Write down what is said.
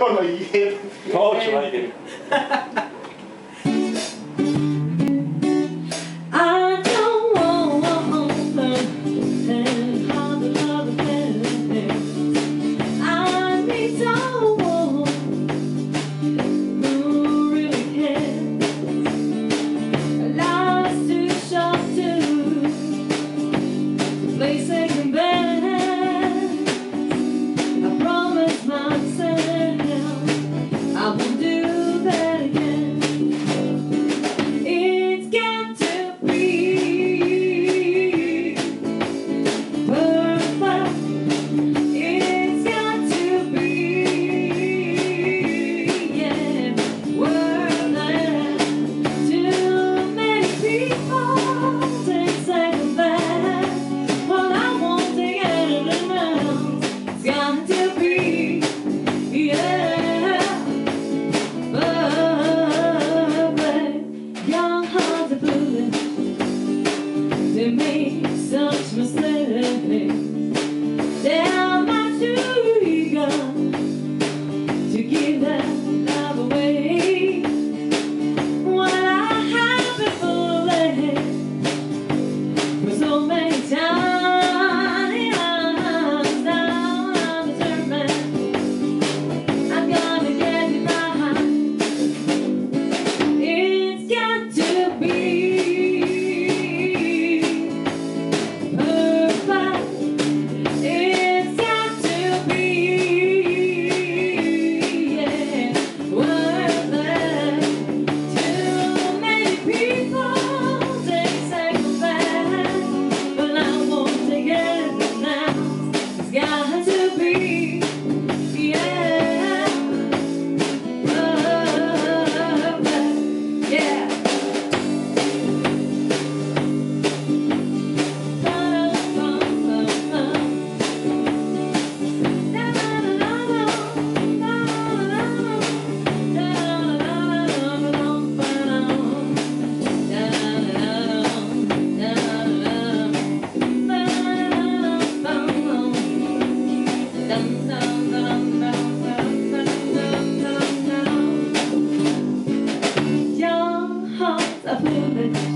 長の家。長長いでる。to me. moving.